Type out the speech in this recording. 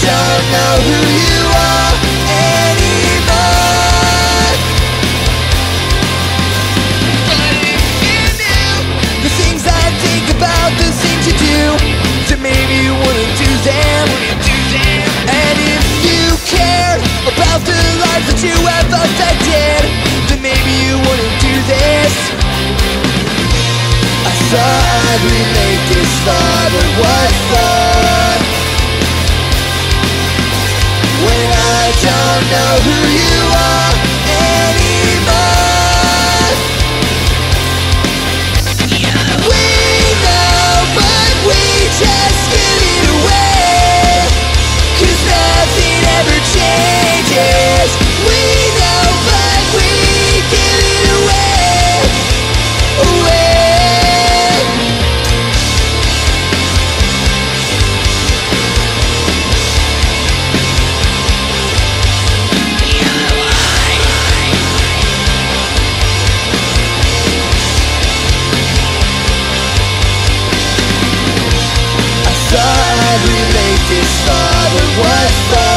don't know who you are anymore. If you knew the things I think about, the things you do, maybe you wouldn't do them. And if you about the lives that you have affected, then maybe you wouldn't do this. I thought I'd relate this but? Know who far and west.